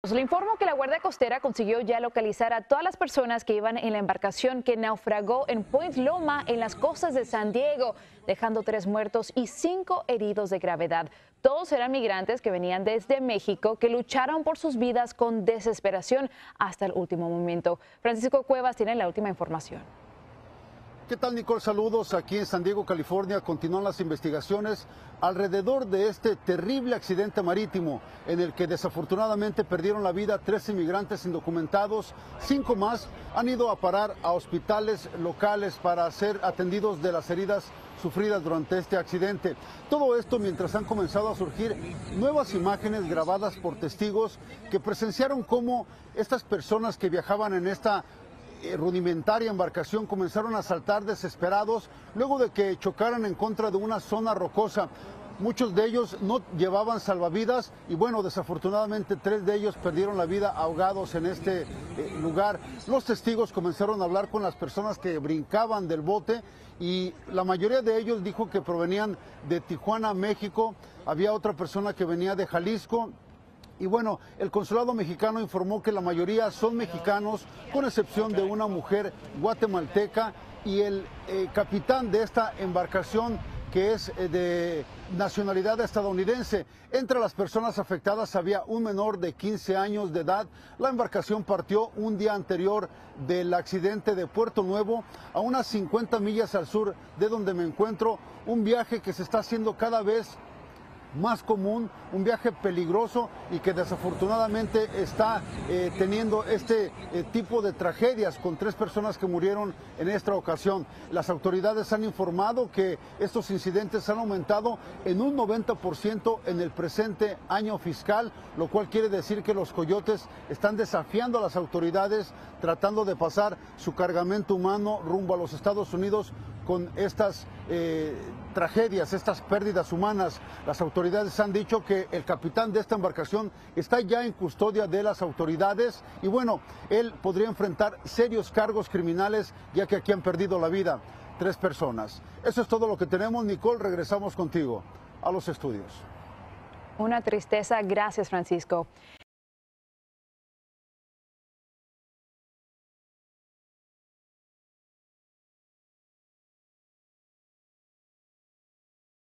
Pues le informo que la Guardia Costera consiguió ya localizar a todas las personas que iban en la embarcación que naufragó en Point Loma, en las costas de San Diego, dejando tres muertos y cinco heridos de gravedad. Todos eran migrantes que venían desde México, que lucharon por sus vidas con desesperación hasta el último momento. Francisco Cuevas tiene la última información. ¿Qué tal, Nicole? Saludos. Aquí en San Diego, California, continúan las investigaciones alrededor de este terrible accidente marítimo en el que desafortunadamente perdieron la vida tres inmigrantes indocumentados. Cinco más han ido a parar a hospitales locales para ser atendidos de las heridas sufridas durante este accidente. Todo esto mientras han comenzado a surgir nuevas imágenes grabadas por testigos que presenciaron cómo estas personas que viajaban en esta rudimentaria embarcación comenzaron a saltar desesperados luego de que chocaran en contra de una zona rocosa. Muchos de ellos no llevaban salvavidas y bueno, desafortunadamente tres de ellos perdieron la vida ahogados en este eh, lugar. Los testigos comenzaron a hablar con las personas que brincaban del bote y la mayoría de ellos dijo que provenían de Tijuana, México. Había otra persona que venía de Jalisco, y bueno, el consulado mexicano informó que la mayoría son mexicanos, con excepción de una mujer guatemalteca y el eh, capitán de esta embarcación que es eh, de nacionalidad estadounidense. Entre las personas afectadas había un menor de 15 años de edad. La embarcación partió un día anterior del accidente de Puerto Nuevo, a unas 50 millas al sur de donde me encuentro, un viaje que se está haciendo cada vez más común, un viaje peligroso y que desafortunadamente está eh, teniendo este eh, tipo de tragedias con tres personas que murieron en esta ocasión. Las autoridades han informado que estos incidentes han aumentado en un 90% en el presente año fiscal, lo cual quiere decir que los coyotes están desafiando a las autoridades tratando de pasar su cargamento humano rumbo a los Estados Unidos con estas eh, tragedias, estas pérdidas humanas. Las autoridades han dicho que el capitán de esta embarcación está ya en custodia de las autoridades y bueno, él podría enfrentar serios cargos criminales ya que aquí han perdido la vida tres personas. Eso es todo lo que tenemos. Nicole, regresamos contigo a los estudios. Una tristeza. Gracias, Francisco.